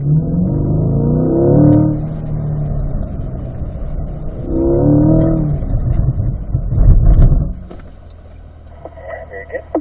Very good.